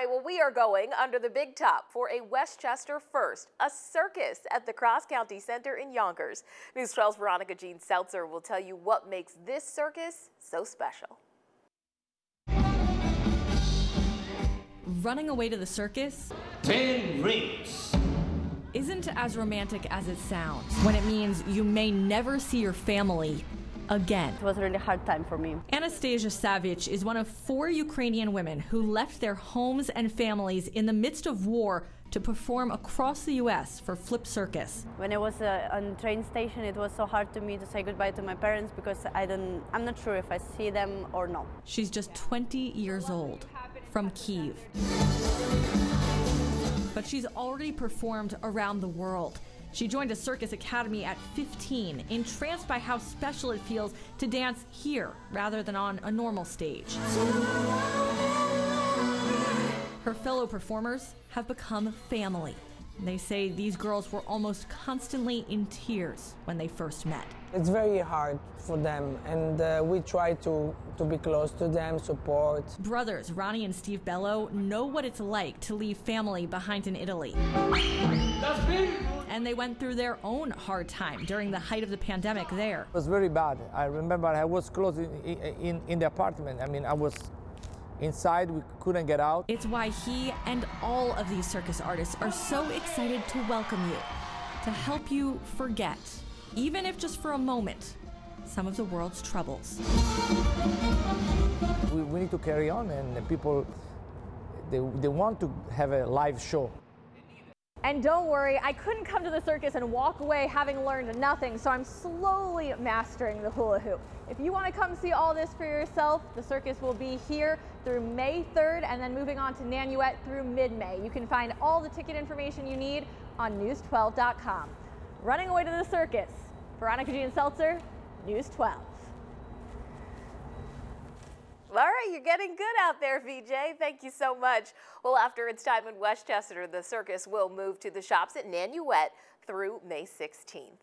All right, well, we are going under the big top for a Westchester first, a circus at the Cross County Center in Yonkers. News 12's Veronica Jean Seltzer will tell you what makes this circus so special. Running away to the circus? Ten rings. Isn't as romantic as it sounds when it means you may never see your family again. It was a really hard time for me. Anastasia Savich is one of four Ukrainian women who left their homes and families in the midst of war to perform across the U.S. for Flip Circus. When I was uh, on train station, it was so hard to me to say goodbye to my parents because I don't, I'm not sure if I see them or not. She's just 20 years old, from Kiev. But she's already performed around the world. She joined a circus academy at 15, entranced by how special it feels to dance here rather than on a normal stage. Her fellow performers have become family. They say these girls were almost constantly in tears when they first met. It's very hard for them, and uh, we try to, to be close to them, support. Brothers Ronnie and Steve Bello know what it's like to leave family behind in Italy. And they went through their own hard time during the height of the pandemic there. It was very bad. I remember I was close in, in, in the apartment. I mean, I was inside, we couldn't get out. It's why he and all of these circus artists are so excited to welcome you, to help you forget, even if just for a moment, some of the world's troubles. We, we need to carry on, and people, they, they want to have a live show. And don't worry, I couldn't come to the circus and walk away having learned nothing, so I'm slowly mastering the hula hoop. If you want to come see all this for yourself, the circus will be here through May 3rd and then moving on to Nanuet through mid-May. You can find all the ticket information you need on news12.com. Running away to the circus, Veronica Jean Seltzer, News 12. All right, you're getting good out there, VJ. Thank you so much. Well, after its time in Westchester, the circus will move to the shops at Nanuet through May 16th.